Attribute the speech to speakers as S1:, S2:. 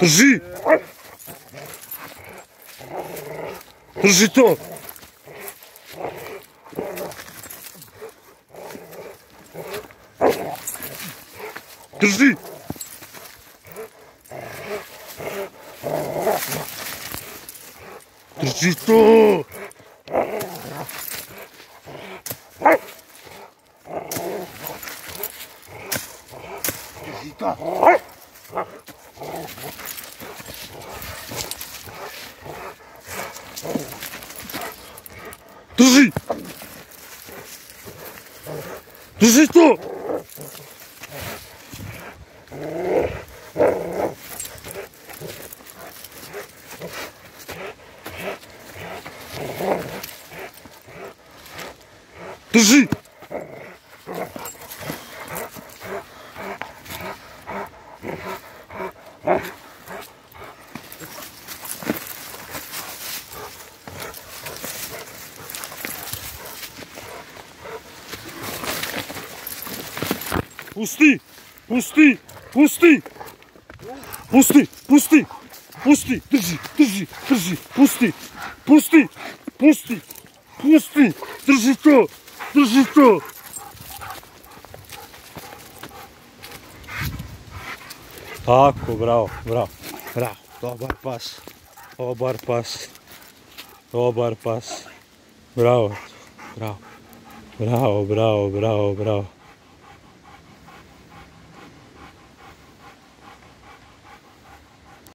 S1: Держи! Держи то! Держи! Держи то! Держи то! Держи! Держи то! Держи! Пусти! Пусти! Пусти! Пусти! Пусти! Пусти! Держи! Держи! Держи! Пусти! Пусти! Пусти! Пусти! Держи то! Держи то! Tako, bravo, bravo, bravo. Dobar pas. Dobar pas. Dobar pas. Bravo. Bravo. Bravo, bravo, bravo, bravo.